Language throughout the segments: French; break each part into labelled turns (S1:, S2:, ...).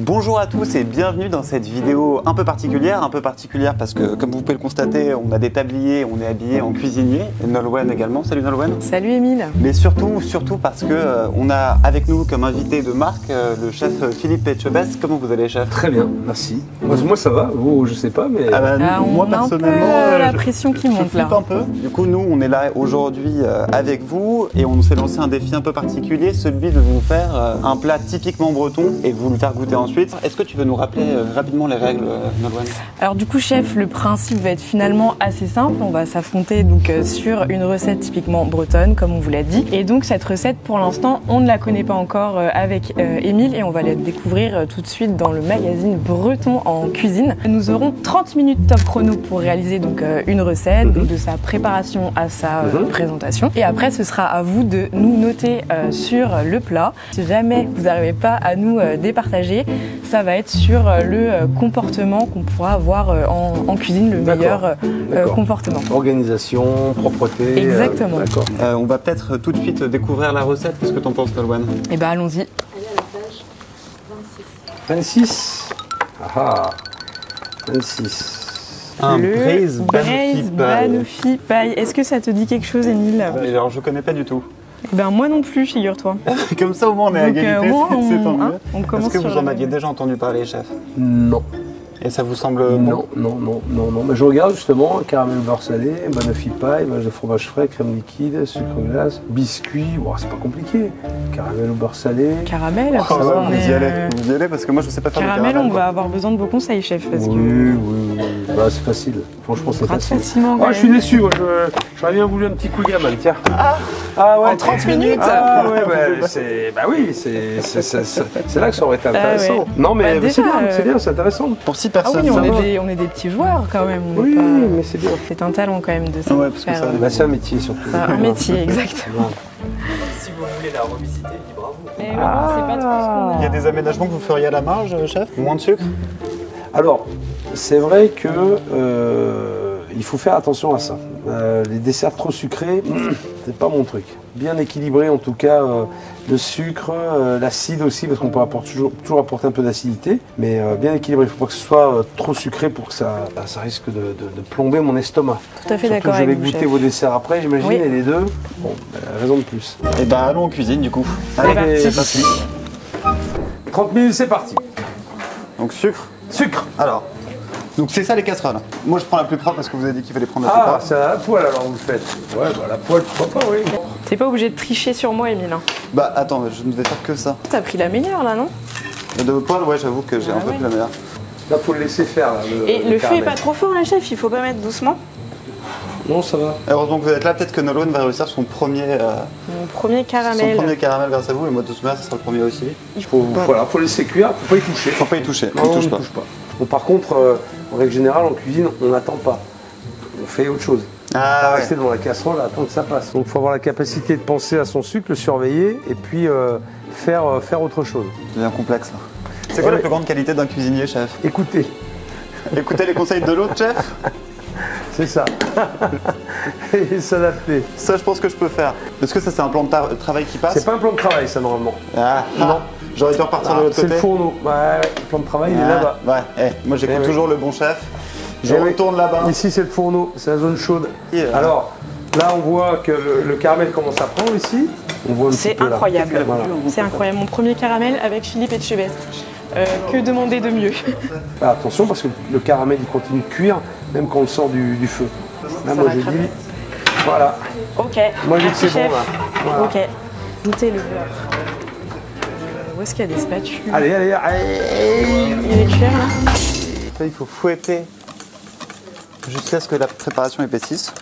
S1: Bonjour à tous et bienvenue dans cette vidéo un peu particulière, un peu particulière parce que comme vous pouvez le constater, on a des tabliers, on est habillé en cuisinier, et Nolwenn également. Salut Nolwenn.
S2: Salut Émile.
S1: Mais surtout, surtout parce que euh, on a avec nous comme invité de marque euh, le chef Philippe Etchebest. Comment vous allez chef?
S3: Très bien, merci. Moi, moi, ça va, vous je sais pas, mais
S1: Ah bah,
S2: Ah, on
S1: moi
S2: a un peu
S1: personnellement,
S2: euh, la
S1: je-
S2: pression qui
S1: je
S2: monte là.
S1: un peu. Du coup, nous, on est là aujourd'hui euh, avec vous et on s'est lancé un défi un peu particulier, celui de vous faire euh, un plat typiquement breton et de vous le faire goûter ensuite. Est-ce que tu veux nous rappeler euh, rapidement les règles, euh, Nolwenn?
S2: Alors du coup chef, le principe va être finalement assez simple. On va s'affronter donc euh, sur une recette typiquement bretonne comme on vous l'a dit. Et donc cette recette pour l'instant on ne la connaît pas encore avec Émile et on va la découvrir tout de suite dans le magazine Breton en cuisine. Nous aurons 30 minutes top chrono pour réaliser donc une recette, donc de sa préparation à sa
S3: Mhm.
S2: présentation. Et après ce sera à vous de nous noter sur le plat. Si jamais vous n'arrivez pas à nous départager, ça va être sur euh, le euh, comportement qu'on pourra avoir euh, en, en cuisine, le meilleur comportement.
S3: organisation, propreté.
S2: Exactement.
S3: D'accord.
S1: Euh, On va peut-être tout de suite découvrir la recette. Qu'est-ce que t'en penses, Nolwenn
S2: Et ben allons-y.
S3: 26. Ah ah. 26.
S1: Un
S2: le
S1: braise banoffee
S2: braise
S1: pie.
S2: banoffee pie. Est-ce que ça te dit quelque chose, Émile?
S1: Alors, je connais pas du tout.
S2: Eh Ben moi non plus, figure-toi.
S1: Comme ça, au moins, on est à
S2: Donc, euh,
S1: égalité. c'est- tant mieux.
S2: hein,
S1: Est-ce que vous en aviez déjà entendu parler, chef?
S3: Non.
S1: Et ça vous semble bon
S3: Non, non, non, non, non. Mais je regarde justement caramel beurre salé, banoffee pie, mâche de fromage frais, crème liquide, sucre glace, biscuit. Wow, c'est pas compliqué. Caramel au beurre salé.
S2: Caramel.
S1: Oh,
S2: on
S1: vous
S2: est,
S1: y allez,
S2: euh,
S1: vous y allez parce que moi je sais pas faire
S2: Caramel,
S1: de
S2: on
S1: caramel.
S2: va avoir besoin de vos conseils, chef, parce
S3: oui,
S2: que
S3: oui, oui. Bah, c'est facile. Franchement, c'est facile.
S2: facilement.
S3: Ah, je suis déçu. moi, je- J'aurais bien voulu un petit coup de gamin, tiens. Ah, ouais.
S2: En 30 minutes
S3: Ah ouais, ouais, c'est. Bah oui, c'est c'est- c'est- c'est- c'est là que ça aurait été
S2: Ah
S3: intéressant.
S2: ouais.
S3: Non, mais
S2: Bah,
S3: c'est bien,
S2: euh,
S3: c'est bien, c'est intéressant.
S1: Pour 6
S2: Ah oui, on est, des, on est des petits joueurs quand même. on est
S3: Oui,
S2: pas-
S3: mais c'est bien.
S2: C'est un talent quand même de ça.
S1: Ouais, parce que ça-
S3: Bah, c'est un métier surtout.
S2: C'est un métier, exactement.
S4: Si vous voulez la revisiter, libre à vous.
S2: Et oui, c'est pas trop ce qu'on
S1: Il y
S2: a.
S1: a des aménagements que vous feriez à la marge, chef Moins de sucre?
S3: Alors, c'est vrai que euh, il faut faire attention à ça. Euh, les desserts trop sucrés, c'est pas mon truc. Bien équilibré en tout cas, euh, le sucre, euh, l'acide aussi, parce qu'on peut apporter, toujours, toujours apporter un peu d'acidité, mais euh, bien équilibré. Il ne faut pas que ce soit euh, trop sucré pour que ça, bah, ça risque de, de- de plomber mon estomac.
S2: Tout à fait d'accord
S3: je vais
S2: avec
S3: goûter
S2: chef.
S3: vos desserts après, j'imagine,
S2: Oui.
S3: et les deux. Bon, bah, raison de plus.
S1: Et bah allons en cuisine du coup.
S2: C'est parti.
S3: parti. 30 minutes, c'est parti.
S1: Donc sucre.
S3: Sucre
S1: Alors, donc c'est ça les casseroles. Moi je prends la plus propre parce que vous avez dit qu'il fallait prendre la plus
S3: Ah,
S1: propre.
S3: c'est à la poêle alors vous le faites Ouais, bah la poêle, pourquoi pas, oui.
S2: T'es pas obligé de tricher sur moi, Emile. hein.
S1: Bah attends, je ne vais faire que ça.
S2: T'as pris la meilleure là, non?
S1: De poil, ouais, j'avoue que j'ai
S2: Ah
S1: un peu
S2: ouais.
S1: plus la meilleure.
S3: Là, faut le laisser faire. Là, le,
S2: Et le feu est
S3: caramel.
S2: pas trop fort, hein, chef Il faut pas mettre doucement?
S3: Non, ça va.
S1: Heureusement que vous êtes là, peut-être que Nolwenn va réussir son premier, euh,
S2: Mon premier
S1: son
S2: caramel.
S1: premier caramel grâce à vous, et moi de toute manière, ce sera le premier aussi.
S3: Faut, voilà, faut laisser cuire, faut pas y toucher.
S1: Faut pas y toucher,
S3: Non,
S1: on
S3: on
S1: touche
S3: ne
S1: pas.
S3: touche pas. Bon, par contre, euh, règle générale, en cuisine, on n'attend pas. On fait autre chose.
S1: Ah
S3: Pas
S1: ouais.
S3: rester devant la casserole à attendre que ça passe. Donc, il faut avoir la capacité de penser à son sucre, le surveiller et puis euh, faire, euh, faire autre chose.
S1: C'est bien complexe là. C'est quoi la plus grande qualité d'un cuisinier, chef?
S3: Écoutez,
S1: Écoutez les conseils de l'autre chef?
S3: C'est ça. et s'adapter.
S1: Ça, je pense que je peux faire. Est-ce que ça, c'est un plan de travail qui passe
S3: C'est pas un plan de travail, ça, normalement.
S1: Ah,
S3: Non.
S1: J'aurais dû repartir de
S3: Ah,
S1: l'autre
S3: c'est
S1: côté.
S3: le fourneau. Ouais, ouais, le plan de travail, il est
S1: Ah,
S3: là-bas.
S1: Ouais, eh, moi j'écoute
S3: Eh oui.
S1: toujours le bon chef. Je
S3: Eh oui.
S1: retourne là-bas.
S3: Ici, c'est le fourneau, c'est la zone chaude.
S1: Et,
S3: Alors, là, on voit que le, le caramel commence à prendre ici.
S2: C'est incroyable.
S3: Voilà.
S2: C'est incroyable. Mon premier caramel avec Philippe Etchebest. Euh, que demander de mieux?
S3: Ah, attention, parce que le caramel, il continue de cuire, même quand on le sort du, du feu. Là, moi,
S2: va
S3: je
S2: cramer.
S3: dis, voilà.
S2: Ok.
S3: Moi, je dis c'est bon, là. Voilà.
S2: Ok. Goûtez le beurre. Où est-ce qu'il y a des spatules
S3: Allez, allez, allez.
S2: Il est cuir là
S1: Là, il faut fouetter jusqu'à ce que la préparation épaississe.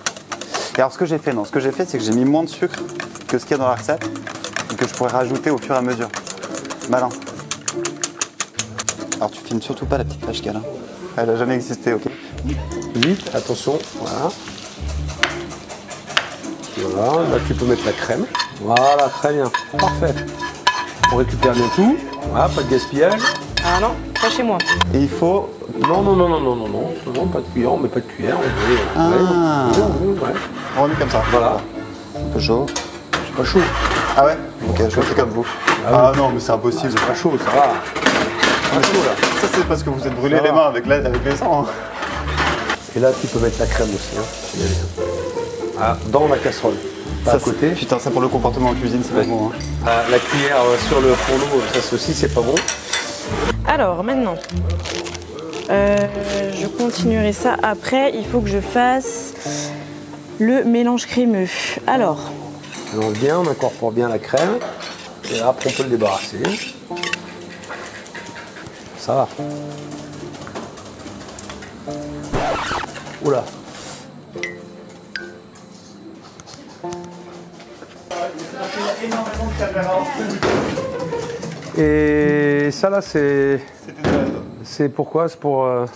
S1: Et alors, ce que j'ai fait, non, ce que j'ai fait, c'est que j'ai mis moins de sucre que ce qu'il y a dans la recette et que je pourrais rajouter au fur et à mesure. Malin. Alors, tu filmes surtout pas la petite vache qu'elle a. Elle a jamais existé, ok
S3: Vite, attention, voilà. Voilà, là, tu peux mettre la crème. Voilà, très bien. Parfait. On récupère bien tout. Voilà, pas de gaspillage.
S2: Ah non, pas chez moi.
S1: Et il faut.
S3: Non, non, non, non, non, non, non, non, pas de cuillère, on met pas de cuillère. On met,
S1: Ah.
S3: ouais, ouais, ouais.
S1: On remet comme ça.
S3: Voilà,
S1: Un peu chaud.
S3: c'est pas chaud.
S1: Ah ouais Ok, je fais comme vous. Ah non, mais c'est impossible.
S3: C'est pas chaud, ça va. Un chaud là.
S1: Ça, c'est parce que vous êtes brûlé les mains avec, la- avec les sangs.
S3: Et là, tu peux mettre la crème aussi. Hein. Ah, dans la casserole. Pas
S1: Ça,
S3: à côté.
S1: Putain, ça pour le comportement en cuisine, c'est pas bon. hein.
S3: Ah, la cuillère euh, sur le fourneau, ça c'est aussi, c'est pas bon.
S2: Alors maintenant, euh, je continuerai ça après. Il faut que je fasse le mélange crémeux. Alors,
S3: On mélange bien, on incorpore bien la crème. Et là, après, on peut le débarrasser. Ça va. Oula. Et ça là, c'est. C'est pourquoi C'est pour. euh,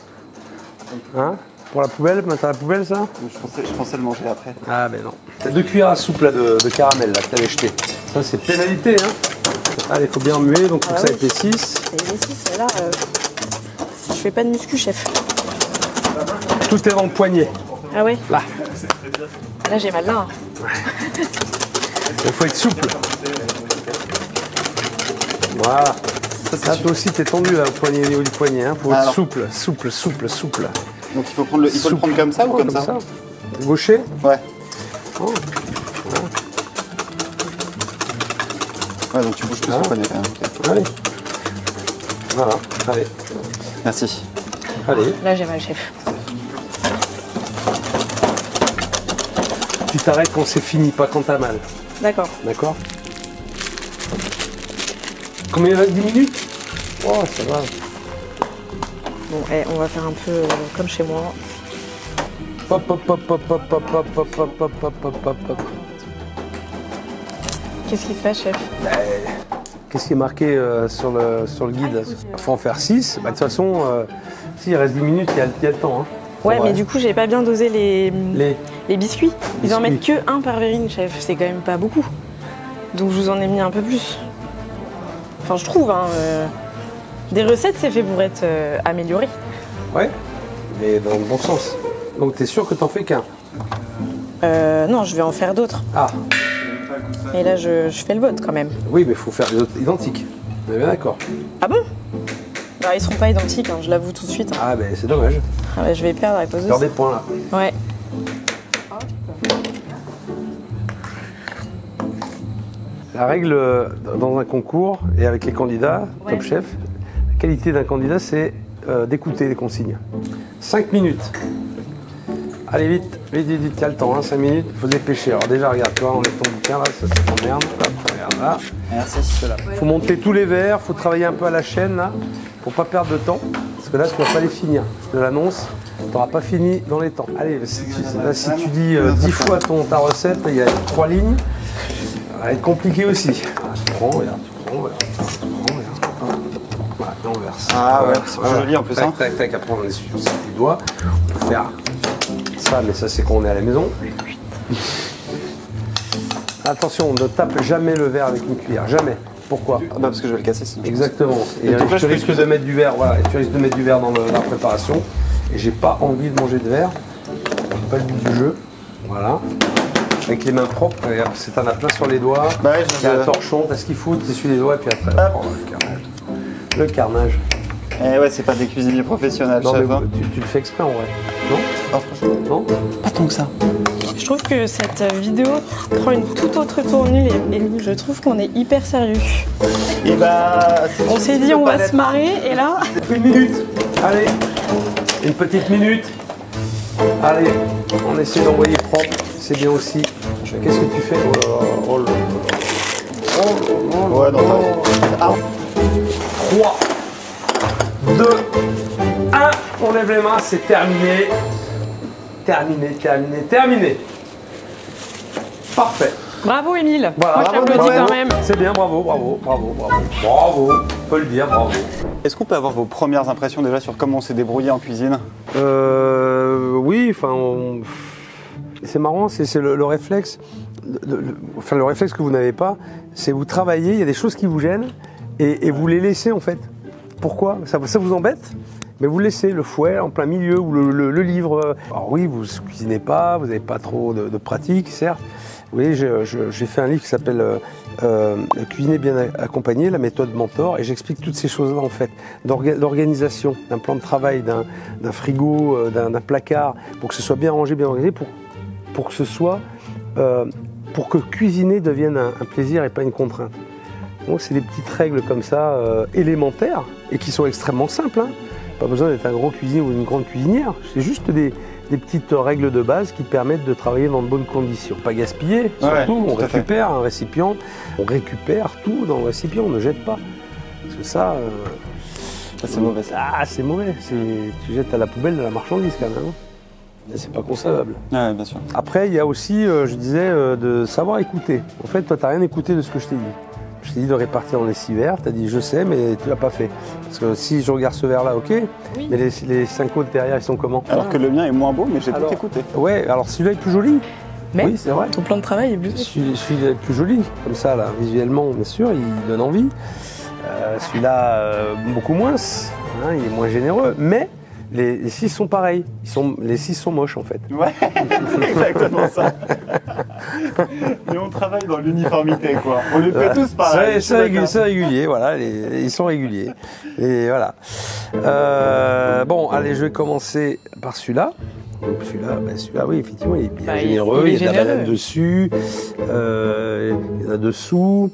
S3: Hein? Pour la poubelle? Mettre à la poubelle ça?
S1: Je pensais, je pensais le manger après.
S3: ah ben non. T'as deux cuillères à soupe là, de, de caramel là, que t'avais jeté. Ça c'est pénalité hein. Allez, il faut bien remuer, donc faut
S2: Ah
S3: que ça
S2: oui.
S3: épaississe.
S2: et les six, là, euh, je fais pas de muscu, chef.
S3: Tout est dans le poignet.
S2: Ah ouais?
S3: Là.
S2: Là, j'ai mal là. hein.
S3: Il faut être souple. Voilà. Ça, toi aussi t'es tendu là au poignet, au niveau du poignet. Hein. Faut
S1: Ah,
S3: être souple, souple, souple, souple.
S1: Donc il faut, prendre le, il faut le prendre comme ça ou comme, ça,
S3: Gaucher
S1: Ouais.
S3: Oh.
S1: Ouais, donc tu bouges tout
S3: Ah.
S1: sur le poignet quand même. ok.
S3: Allez. Voilà, allez,
S1: Merci.
S3: allez.
S2: Là, j'ai mal, chef.
S3: Tu t'arrêtes quand c'est fini, pas quand t'as mal.
S2: D'accord.
S3: D'accord Combien il reste 10 minutes Oh, ça va.
S2: Bon, eh, on va faire un peu euh, comme chez moi.
S3: Hop, hop, hop, hop, hop, hop, hop, hop, hop, hop, hop, hop, hop, hop.
S2: Qu'est-ce qui se passe, chef
S3: Qu'est-ce qui est marqué euh, sur, le, sur le guide Il faut en faire 6. de toute façon, euh, s'il reste 10 minutes, il y a, il y a le temps. hein.
S2: Ouais, mais du coup, j'ai pas bien dosé les,
S3: Les...
S2: les biscuits. Ils en mettent que un par verrine, chef. C'est quand même pas beaucoup. Donc, je vous en ai mis un peu plus. Enfin, je trouve, hein. euh, Des recettes, c'est fait pour être euh, amélioré.
S3: Ouais, mais dans le bon sens. Donc, t'es sûr que t'en fais qu'un?
S2: Euh, non, je vais en faire d'autres.
S3: Ah,
S2: Et là, je, je fais le vote quand même.
S3: oui, mais faut faire les autres identiques. On est bien d'accord.
S2: Ah bon? Bah, Ils seront pas identiques, hein, je l'avoue tout de suite. hein.
S3: Ah, ben c'est dommage.
S2: Ah bah, je vais perdre à cause de ça.
S3: des points là.
S2: Ouais.
S3: La règle euh, dans un concours et avec les candidats,
S2: Ouais.
S3: top chef, la qualité d'un candidat, c'est euh, d'écouter les consignes. 5 minutes. Allez vite, vite, vite, vite, il y a le temps, 5 minutes, il faut se dépêcher. Alors déjà, regarde, tu vois, on est ton bouquin là, ça c'est ton merde. Hop, regarde là.
S1: Merci.
S3: Il faut monter tous les verres, faut travailler un peu à la chaîne là, pour pas perdre de temps. Parce que là, tu vas pas les finir. Je te l'annonce, tu n'auras pas fini dans les temps. Allez, si tu, là, si tu dis euh, 10 fois ton, ta recette, il y a 3 lignes, ça va être compliqué aussi. Ah, tu prends, regarde, tu prends, regarde, tu prends, regarde. Voilà, et on verse.
S1: Ah ouais, c'est
S3: voilà.
S1: joli en plus,
S3: Tac,
S1: hein.
S3: tac, tac, après on essuie aussi les doigts. On peut faire ça, mais ça c'est quand on est à la maison. Attention, ne tape jamais le verre avec une cuillère, jamais. Pourquoi
S1: Ah bah parce que je vais le casser sinon.
S3: Exactement. Et,
S1: Et donc là,
S3: tu risques de mettre du verre, voilà, et tu risques de mettre du verre dans le- la préparation. Et j'ai pas envie de manger de verre. Pas le but du jeu. Voilà. Avec les mains propres, c'est un plein sur les doigts.
S1: Bah ouais,
S3: Il y a un torchon, t'as ce qu'il faut, tu essuies les doigts et puis après, oh, le carnage. Le carnage.
S1: Eh ouais, c'est pas des cuisiniers professionnels,
S3: Non, mais
S1: hein.
S3: tu, tu le fais exprès en vrai. Non?
S1: Oh, franchement, pas tant que ça.
S2: Je trouve que cette vidéo prend une toute autre tournure et, et je trouve qu'on est hyper sérieux.
S1: Et bah...
S2: On s'est dit on va se marrer et là,
S3: Une minute. Allez. Une petite minute. Allez. On essaie d'envoyer propre. C'est bien aussi. Qu'est-ce que tu fais? Oh là là, oh là là. Oh là là
S1: Ouais, non,
S3: là
S1: t'as-
S3: là. 3, 2, 1. On lève les mains, c'est terminé. Terminé, terminé, terminé. Parfait.
S2: bravo Émile.
S3: Voilà,
S2: Moi
S3: bravo,
S2: quand même.
S3: C'est bien, bravo, bravo, bravo, bravo. Bravo, on peut le dire, bravo.
S1: Est-ce qu'on peut avoir vos premières impressions déjà sur comment on s'est débrouillé en cuisine?
S3: Euh, oui, enfin, on- c'est marrant, c'est c'est le, le réflexe, le, le- enfin le réflexe que vous n'avez pas, c'est vous travaillez, il y a des choses qui vous gênent et, et vous les laissez en fait. Pourquoi? Ça, ça vous embête? Mais vous laissez le fouet en plein milieu ou le, livre. Alors oui, vous ne cuisinez pas, vous n'avez pas trop de, pratique, certes, Oui, j'ai fait un livre qui s'appelle euh, euh, Cuisiner bien accompagné, la méthode mentor, et j'explique toutes ces choses-là en fait, d'orga- d'organisation, d'un plan de travail, d'un frigo, euh, d'un placard, pour que ce soit bien rangé, bien organisé, pour, que ce soit, pour que cuisiner devienne un, plaisir et pas une contrainte. Donc c'est des petites règles comme ça, élémentaires, et qui sont extrêmement simples. hein. Pas besoin d'être un grand cuisinier ou une grande cuisinière, c'est juste des, des petites règles de base qui permettent de travailler dans de bonnes conditions. Pas gaspiller,
S1: Ouais,
S3: surtout, on
S1: fait.
S3: récupère un récipient, on récupère tout dans le récipient, on ne jette pas. Parce que ça, euh,
S1: Ça, c'est mauvais. ça.
S3: ah, c'est mauvais, tu jettes à la poubelle de la marchandise quand même. hein. C'est pas concevable.
S1: Ouais, bien sûr.
S3: Après, il y a aussi, euh, je disais, euh, de savoir écouter. En fait, toi, tu n'as rien écouté de ce que je t'ai dit. Je t'ai dit de répartir en lessivière, tu as dit je sais, mais tu l'as pas fait. Parce que si je regarde ce verre-là, ok,
S2: Oui.
S3: mais les, les cinq autres derrière, ils sont comment
S1: Alors que le mien est moins beau, mais j'ai tout écouté.
S3: Ouais, alors celui-là est plus joli.
S2: Mais
S3: oui, c'est vrai.
S2: ton plan de travail est plus.
S3: Celui- Celui-là est plus joli, comme ça, là, visuellement, bien sûr, il donne envie. Euh, celui-là, euh, beaucoup moins, hein, il est moins généreux, mais les, les six sont pareils. Ils sont, les six sont moches, en fait.
S1: Ouais, exactement ça. Mais on travaille dans l'uniformité, quoi. On les fait tous pareil.
S3: C'est- C'est régulier, c'est régulier, voilà, les- ils sont réguliers. Et voilà. Euh, bon, allez, je vais commencer par celui-là. Celui-là, ben celui-là, oui, effectivement, il est bien
S2: Bah,
S3: généreux.
S2: il est
S3: Il, y a de la banane dessus, euh, il y en a dessous.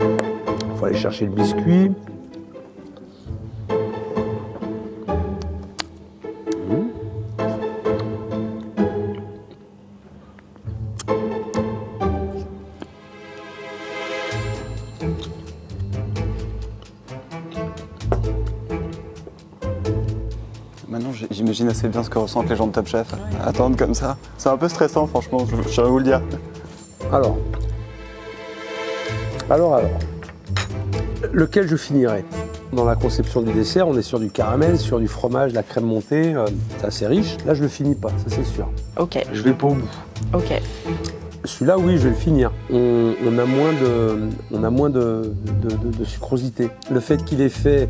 S3: Il faut aller chercher le biscuit.
S1: J'imagine assez bien ce que ressentent les gens de Top Chef. Attendre comme ça. C'est un peu stressant, franchement, je, je vais vous le dire.
S3: Alors. Alors, alors. Lequel je finirai Dans la conception du dessert, on est sur du caramel, sur du fromage, de la crème montée. euh, c'est assez riche. Là, je le finis pas, ça c'est sûr.
S2: Ok,
S3: Je vais pas au bout.
S2: ok.
S3: Celui-là, oui, je vais le finir. On, a moins de, on a sucrosité. Le fait qu'il ait fait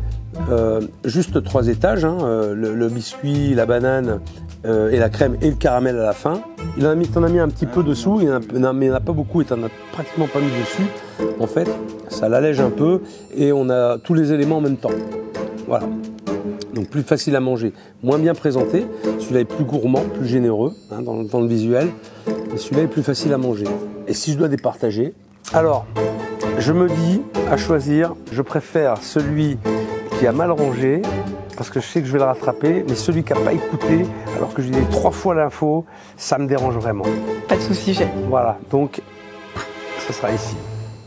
S3: euh, juste trois étages, hein, euh, le, biscuit, la banane euh, et la crème et le caramel à la fin, il en a mis, t'en as mis un petit peu dessous, en a, mais il n'y en a pas beaucoup et t'en as pratiquement pas mis dessus. En fait, ça l'allège un peu et on a tous les éléments en même temps. Voilà. Donc plus facile à manger, moins bien présenté. Celui-là est plus gourmand, plus généreux hein, dans le visuel. Et celui-là est plus facile à manger. Et si je dois départager, alors je me dis à choisir, je préfère celui qui a mal rangé, parce que je sais que je vais le rattraper, mais celui qui n'a pas écouté, alors que je lui ai dit trois fois l'info, ça me dérange vraiment.
S2: Pas de soucis, chef.
S3: Voilà, donc ce sera ici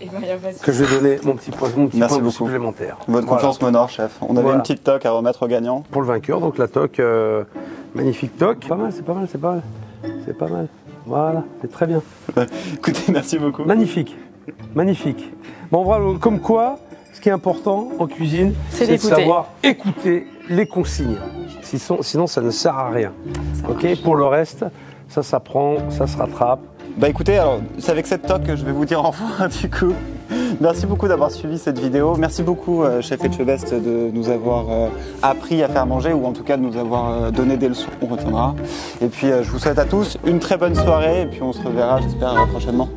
S2: Eh ben, y a pas de
S3: que je vais donner mon petit point, mon petit
S1: Merci
S3: point
S1: beaucoup.
S3: supplémentaire.
S1: Votre
S3: Voilà.
S1: confiance m'honore, chef. On avait
S3: Voilà.
S1: une petite toque à remettre au gagnant.
S3: pour le vainqueur. Donc la toque, euh, magnifique toque. Pas mal, c'est pas mal, c'est pas mal. C'est pas mal. Voilà, c'est très bien.
S1: Écoutez, merci beaucoup.
S3: Magnifique. Magnifique. Bon, voilà, comme quoi, ce qui est important en cuisine,
S2: C'est
S3: de savoir écouter les consignes. Sinon, sinon, ça ne sert à rien. Ok Pour le reste, ça s'apprend, ça se rattrape.
S1: Bah écoutez, alors c'est avec cette toque que je vais vous dire au revoir du coup. Merci beaucoup d'avoir suivi cette vidéo. Merci beaucoup, euh, chef Etchebest, de nous avoir euh, appris à faire manger ou en tout cas de nous avoir euh, donné des leçons. On retiendra. Et puis euh, je vous souhaite à tous une très bonne soirée et puis on se reverra, j'espère, prochainement.